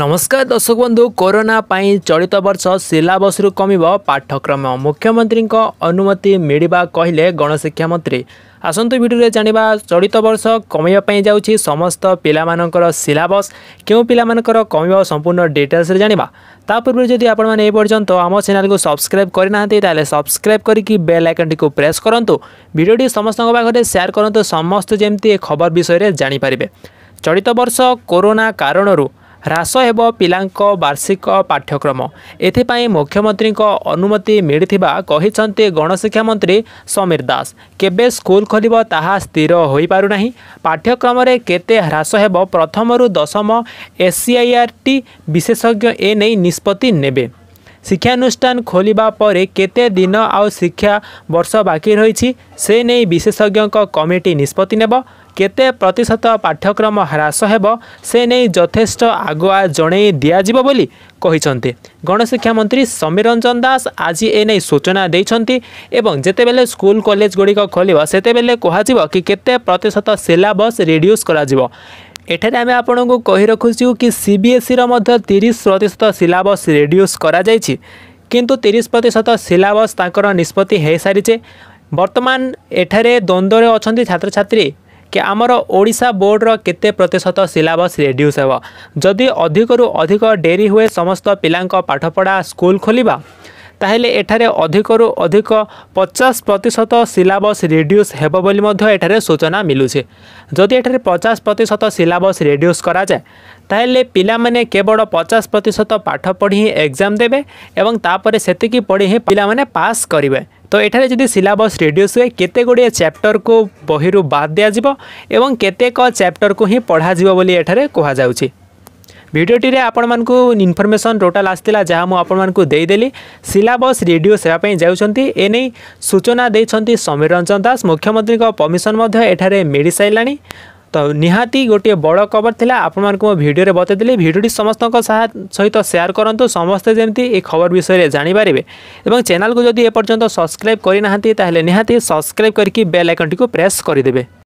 ନମସ୍କାର ଦର୍ଶକ ବନ୍ଧୁ କରୋନା ପାଇଁ ଚଳିତ ବର୍ଷ ସିଲାବସ୍ରୁ କମିବ ପାଠ୍ୟକ୍ରମ ମୁଖ୍ୟମନ୍ତ୍ରୀଙ୍କ ଅନୁମତି ମିଳିବା କହିଲେ ଗଣଶିକ୍ଷା ମନ୍ତ୍ରୀ ଆସନ୍ତୁ ଭିଡ଼ିଓରେ ଜାଣିବା ଚଳିତ ବର୍ଷ କମିବା ପାଇଁ ଯାଉଛି ସମସ୍ତ ପିଲାମାନଙ୍କର ସିଲାବସ୍ କେଉଁ ପିଲାମାନଙ୍କର କମିବ ସମ୍ପୂର୍ଣ୍ଣ ଡିଟେଲ୍ସରେ ଜାଣିବା ତା ପୂର୍ବରୁ ଯଦି ଆପଣମାନେ ଏପର୍ଯ୍ୟନ୍ତ ଆମ ଚ୍ୟାନେଲକୁ ସବସ୍କ୍ରାଇବ୍ କରିନାହାନ୍ତି ତାହେଲେ ସବସ୍କ୍ରାଇବ୍ କରିକି ବେଲ୍ ଆଇକନ୍ଟିକୁ ପ୍ରେସ୍ କରନ୍ତୁ ଭିଡ଼ିଓଟି ସମସ୍ତଙ୍କ ପାଖରେ ସେୟାର କରନ୍ତୁ ସମସ୍ତେ ଯେମିତି ଏ ଖବର ବିଷୟରେ ଜାଣିପାରିବେ ଚଳିତ ବର୍ଷ କରୋନା କାରଣରୁ हास हेबो पलाको वार्षिक पाठ्यक्रम एपी मुख्यमन्त्रीको अनुमति मिलेर गणशिक्षा मन्त्री समीर दास केबे स्कुल खोलियो ताहा स्थिर हुँ पाठ्यक्रम केते ह्रास हेबो प्रथम रु दस विशेषज्ञ ए नै निष्पत्ति नेबे ଶିକ୍ଷାନୁଷ୍ଠାନ ଖୋଲିବା ପରେ କେତେ ଦିନ ଆଉ ଶିକ୍ଷା ବର୍ଷ ବାକି ରହିଛି ସେ ନେଇ ବିଶେଷଜ୍ଞଙ୍କ କମିଟି ନିଷ୍ପତ୍ତି ନେବ କେତେ ପ୍ରତିଶତ ପାଠ୍ୟକ୍ରମ ହ୍ରାସ ହେବ ସେ ନେଇ ଯଥେଷ୍ଟ ଆଗୁଆ ଜଣାଇ ଦିଆଯିବ ବୋଲି କହିଛନ୍ତି ଗଣଶିକ୍ଷା ମନ୍ତ୍ରୀ ସମୀର ରଞ୍ଜନ ଦାସ ଆଜି ଏନେଇ ସୂଚନା ଦେଇଛନ୍ତି ଏବଂ ଯେତେବେଳେ ସ୍କୁଲ କଲେଜ ଗୁଡ଼ିକ ଖୋଲିବ ସେତେବେଳେ କୁହାଯିବ କି କେତେ ପ୍ରତିଶତ ସିଲାବସ୍ ରିଡ୍ୟୁସ୍ କରାଯିବ ଏଠାରେ ଆମେ ଆପଣଙ୍କୁ କହି ରଖୁଛୁ କି ସିବିଏସ୍ଇର ମଧ୍ୟ ତିରିଶ ପ୍ରତିଶତ ସିଲାବସ୍ ରିଡ୍ୟୁସ୍ କରାଯାଇଛି କିନ୍ତୁ ତିରିଶ ପ୍ରତିଶତ ସିଲାବସ୍ ତାଙ୍କର ନିଷ୍ପତ୍ତି ହୋଇସାରିଛେ ବର୍ତ୍ତମାନ ଏଠାରେ ଦ୍ୱନ୍ଦ୍ୱରେ ଅଛନ୍ତି ଛାତ୍ରଛାତ୍ରୀ କି ଆମର ଓଡ଼ିଶା ବୋର୍ଡ଼ର କେତେ ପ୍ରତିଶତ ସିଲାବସ୍ ରିଡ୍ୟୁସ୍ ହେବ ଯଦି ଅଧିକରୁ ଅଧିକ ଡେରି ହୁଏ ସମସ୍ତ ପିଲାଙ୍କ ପାଠପଢ଼ା ସ୍କୁଲ ଖୋଲିବା ତାହେଲେ ଏଠାରେ ଅଧିକରୁ ଅଧିକ ପଚାଶ ପ୍ରତିଶତ ସିଲାବସ୍ ରିଡ୍ୟୁସ୍ ହେବ ବୋଲି ମଧ୍ୟ ଏଠାରେ ସୂଚନା ମିଳୁଛି ଯଦି ଏଠାରେ ପଚାଶ ପ୍ରତିଶତ ସିଲାବସ୍ ରିଡ୍ୟୁସ୍ କରାଯାଏ ତାହେଲେ ପିଲାମାନେ କେବଳ ପଚାଶ ପ୍ରତିଶତ ପାଠ ପଢ଼ି ହିଁ ଏକ୍ଜାମ୍ ଦେବେ ଏବଂ ତାପରେ ସେତିକି ପଢ଼ି ହିଁ ପିଲାମାନେ ପାସ୍ କରିବେ ତ ଏଠାରେ ଯଦି ସିଲାବସ୍ ରିଡ୍ୟୁସ୍ ହୁଏ କେତେ ଗୁଡ଼ିଏ ଚାପ୍ଟରକୁ ବହିରୁ ବାଦ୍ ଦିଆଯିବ ଏବଂ କେତେକ ଚାପ୍ଟରକୁ ହିଁ ପଢ଼ାଯିବ ବୋଲି ଏଠାରେ କୁହାଯାଉଛି ভিডিওটিরে আপনার ইনফরমেসন টোটাল আসছিলা যা মু আপনার দেইদেলি সিলাবস রিডিউস হওয়া যাচ্ছেন এনে সূচনা দিয়েছেন সমীর রঞ্জন দাস মুখ্যমন্ত্রী পমিশন এঠার মিলি সারা তো নিহাতি গোটিয়ে বড় খবর লা আপনার ভিডিওরে বতাইলি ভিডিওটি সমস্ত সহিত সেয়ার করতু সমস্তে যেমি এই খবর বিষয়ে জাঁপারে এবং চ্যানেল যদি এপর্যন্ত সবসক্রাইব করে না তাহলে নিহাতি সবসক্রাইব করি বেল আইকনটি প্রেস করে দেবে